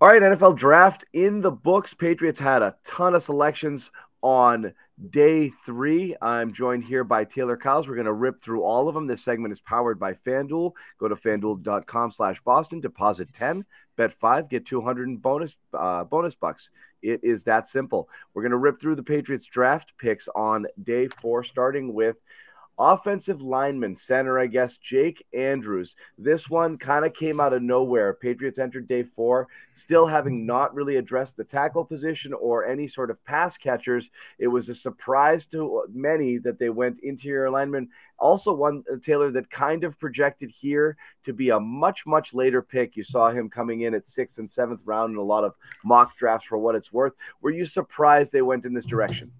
All right, NFL draft in the books. Patriots had a ton of selections on day three. I'm joined here by Taylor Kyles. We're going to rip through all of them. This segment is powered by FanDuel. Go to fanduel.com slash Boston, deposit 10, bet five, get 200 bonus, uh, bonus bucks. It is that simple. We're going to rip through the Patriots draft picks on day four, starting with Offensive lineman, center, I guess, Jake Andrews. This one kind of came out of nowhere. Patriots entered day four, still having not really addressed the tackle position or any sort of pass catchers. It was a surprise to many that they went interior lineman. Also, one uh, Taylor that kind of projected here to be a much, much later pick. You saw him coming in at sixth and seventh round in a lot of mock drafts for what it's worth. Were you surprised they went in this direction?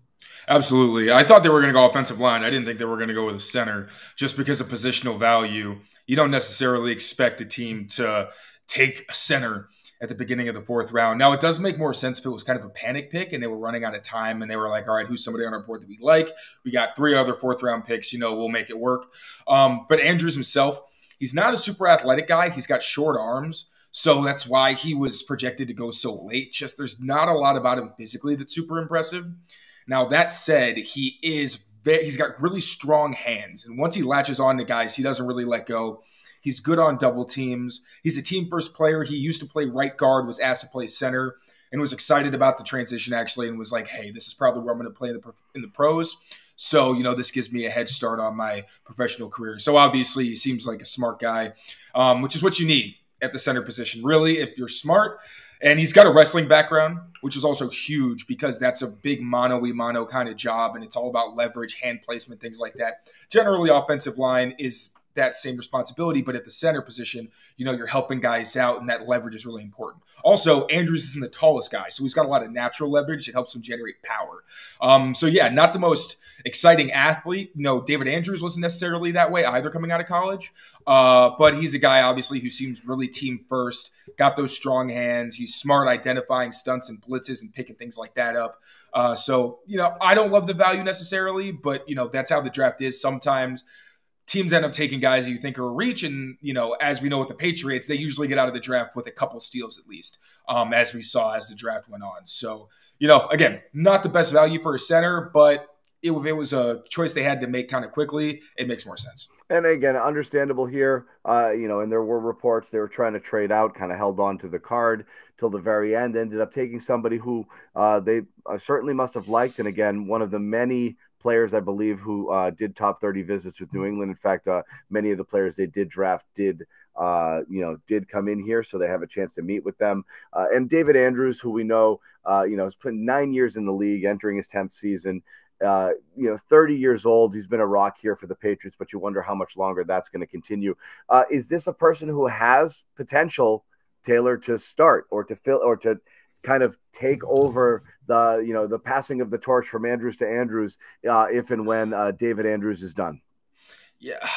Absolutely. I thought they were going to go offensive line. I didn't think they were going to go with a center just because of positional value. You don't necessarily expect a team to take a center at the beginning of the fourth round. Now, it does make more sense if it was kind of a panic pick and they were running out of time and they were like, all right, who's somebody on our board that we like? We got three other fourth round picks. You know, we'll make it work. Um, but Andrews himself, he's not a super athletic guy. He's got short arms. So that's why he was projected to go so late. Just there's not a lot about him physically that's super impressive. Now that said, he is very, he's got really strong hands, and once he latches on to guys, he doesn't really let go. He's good on double teams. He's a team first player. He used to play right guard, was asked to play center, and was excited about the transition actually, and was like, "Hey, this is probably where I'm going to play in the in the pros." So you know, this gives me a head start on my professional career. So obviously, he seems like a smart guy, um, which is what you need at the center position. Really, if you're smart and he's got a wrestling background, which is also huge because that's a big mono e mono kind of job. And it's all about leverage, hand placement, things like that. Generally, offensive line is that same responsibility, but at the center position, you know, you're helping guys out, and that leverage is really important. Also, Andrews isn't the tallest guy, so he's got a lot of natural leverage. It helps him generate power. Um, so yeah, not the most exciting athlete. You know, David Andrews wasn't necessarily that way either coming out of college, uh, but he's a guy obviously who seems really team first. Got those strong hands. He's smart identifying stunts and blitzes and picking things like that up. Uh, so you know, I don't love the value necessarily, but you know that's how the draft is. Sometimes teams end up taking guys that you think are a reach. And, you know, as we know with the Patriots, they usually get out of the draft with a couple steals at least, um, as we saw as the draft went on. So, you know, again, not the best value for a center, but it, if it was a choice they had to make kind of quickly, it makes more sense. And again, understandable here. Uh, you know, and there were reports they were trying to trade out, kind of held on to the card till the very end. Ended up taking somebody who uh, they uh, certainly must have liked, and again, one of the many players I believe who uh, did top thirty visits with New England. In fact, uh, many of the players they did draft did uh, you know did come in here, so they have a chance to meet with them. and David Andrews, who we know, you know, has put nine years in the league, entering his tenth season uh, you know, 30 years old. He's been a rock here for the Patriots, but you wonder how much longer that's going to continue. Uh, is this a person who has potential, Taylor, to start or to fill or to kind of take over the, you know, the passing of the torch from Andrews to Andrews uh, if and when uh, David Andrews is done? Yeah,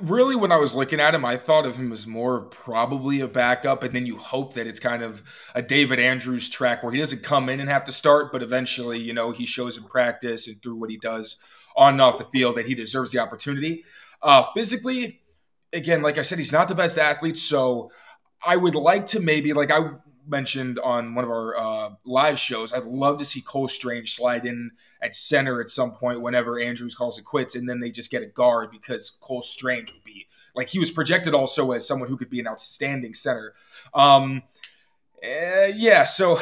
really, when I was looking at him, I thought of him as more of probably a backup, and then you hope that it's kind of a David Andrews track where he doesn't come in and have to start, but eventually, you know, he shows in practice and through what he does on and off the field that he deserves the opportunity. Uh, physically, again, like I said, he's not the best athlete, so I would like to maybe like I mentioned on one of our uh, live shows, I'd love to see Cole Strange slide in at center at some point whenever Andrews calls it quits, and then they just get a guard because Cole Strange would be like he was projected also as someone who could be an outstanding center. Um, uh, yeah, so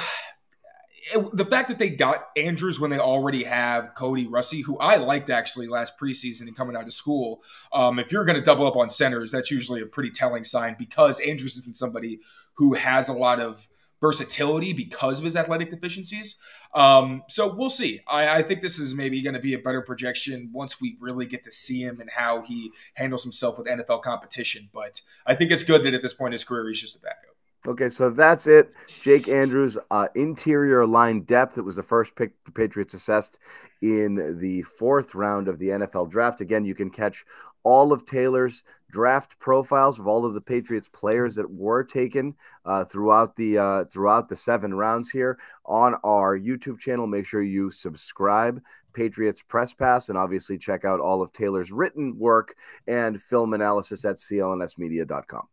it, the fact that they got Andrews when they already have Kody Russey, who I liked actually last preseason and coming out of school. Um, if you're going to double up on centers, that's usually a pretty telling sign because Andrews isn't somebody who has a lot of versatility because of his athletic deficiencies. Um, so we'll see. I, I think this is maybe going to be a better projection once we really get to see him and how he handles himself with NFL competition. But I think it's good that at this point in his career, he's just a backup. Okay, so that's it. Jake Andrews, uh, interior line depth. It was the first pick the Patriots assessed in the fourth round of the NFL draft. Again, you can catch all of Taylor's draft profiles of all of the Patriots players that were taken uh, throughout the uh, throughout the seven rounds here on our YouTube channel. Make sure you subscribe, Patriots Press Pass, and obviously check out all of Taylor's written work and film analysis at clnsmedia.com.